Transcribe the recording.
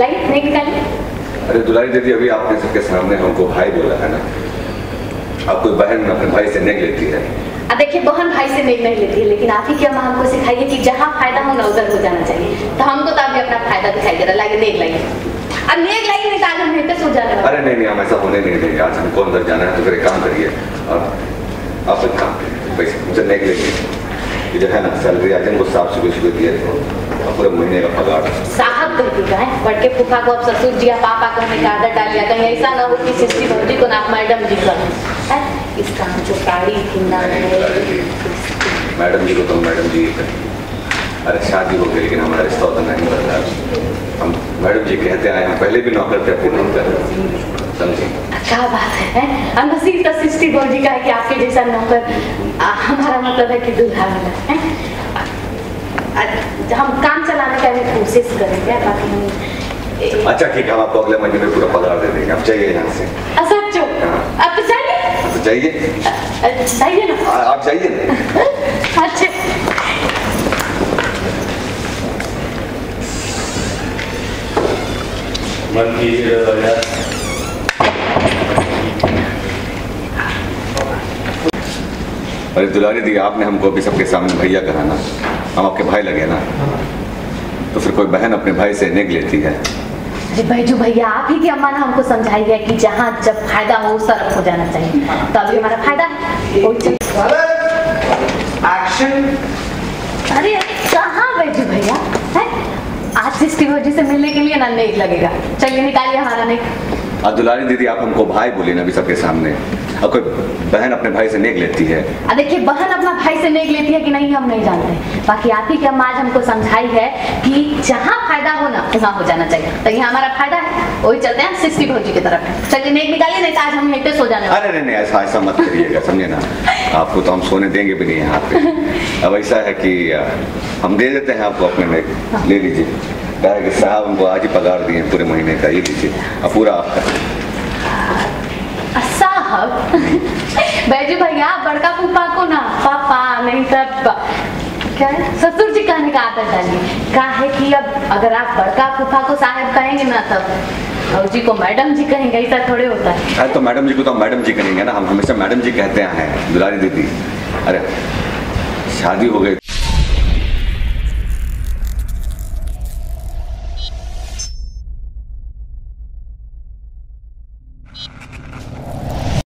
लाइए नेक निकालिए अरे दुलारी दीदी अभी आपने सबके सामने हमको भाई बोला है ना। आप कोई बहन अपने भाई से नेक लेती है। अब देखिए बहन भाई से नेक नहीं लेती है लेकिन आप ही क्या माँ हमको सिखाइए कि जहाँ फ़ायदा हो ना उधर हो जाना चाहिए। तो हमको तो अभी अपना फ़ायदा दिखाई दे रहा है लाइए नेक लाइए। अब नेक लाइए नहीं तो हम नहीं सो जाने अरे नहीं नहीं हम ऐसा होने नहीं देंगे। आज हमको अंदर जाना है तो फिर काम करिए। और आप एक काम करिए मुझे नेक लेंगे ये जो है ना सैलरी आते हैं वो साफ़ सुबह सुबह दिए थे और पूरे महीने का पगार। साहब करके का है बढ़ के फूफा को अब ससुर जी या पापा को हमें आदत डाल लिया कहीं ऐसा ना हो कि सिस्टी भौजी को ना मैडम जी का। है इसका जो गाड़ी थी ना मैडम जी को तो मैडम जी ही कहेंगे अरे शादी हो गई लेकिन हमारा रिश्ता उतना नहीं बदला। हम मैडम जी कहते आए हम पहले भी नौकर थे फिर नहीं कर समझे? क्या बात है हैं? हम नसीब का सिस्टी भौजी का है कि आपके जैसा नौकर हमारा मतलब है कि दूल्हा मिला है हम काम चलाने का भी कोशिश करेंगे बाकी हम अच्छा ठीक है हम आपको अगले महीने में पूरा पगार दे देंगे। आप चाहिए यहाँ से। अच्छा चो अब तो जाइए। तो चाहिए अ, ना। आप चाहिए ना अच्छा कीजिए यार। अरे दुलारी दी आपने हमको अभी सबके सामने भैया कहा ना। हम आपके भाई लगे ना। तो फिर कोई बहन अपने भाई से नेक लेती है। अरे बैजू भैया आप ही की अम्मा ने हमको समझाई है कि जहाँ जब फ़ायदा हो उस तरफ़ हो जाना चाहिए। तो अभी हमारा फ़ायदा है। वो चल- एक्शन अरे कहाँ बैजू भैया है आज वजह से मिलने के लिए ना नहीं लगेगा। चलिए निकालिए हमारा नहीं दुलारी दीदी, आप हमको भाई बोले ना अभी सबके सामने। और कोई बहन अपने भाई से नेक लेती है। देखिए बहन अपना भाई से नेक लेती है कि नहीं हम नहीं जानते। बाकी आप ही की अम्मा आज हमको समझाई है कि जहाँ फ़ायदा हो ना वहाँ हो जाना चाहिए। तो यहाँ हमारा फ़ायदा है। वही चलते हैं सिस्टी भौजी की तरफ़। चलिए नेक निकालिए नहीं तो आज हम पे सो जाने अरे नहीं नहीं ऐसा ऐसा मत करिएगा समझे ना? आपको तो हम सोने देंगे भी नहीं यहाँ पे। अब ऐसा है कि हम दे देते हैं आपको अपने नेक। ले लीजिए। कहा कि साहब हमको आज ही पगार दिए पूरे महीने का ये लीजिए। अब पूरा आपका। साहब बैजू भैया, बड़का फूफा को ना, पापा, नहीं तब क्या है? ससुर जी कहने का आदत डालिए का है कि अब अगर आप बड़का फूफा को साहब कहेंगे ना तब जी को मैडम जी कहेंगे, ऐसा थोड़े होता है। अरे तो मैडम जी को तो मैडम जी कहेंगे ना, हम हमेशा मैडम जी कहते हैं, दुलारी दीदी। अरे, शादी हो गई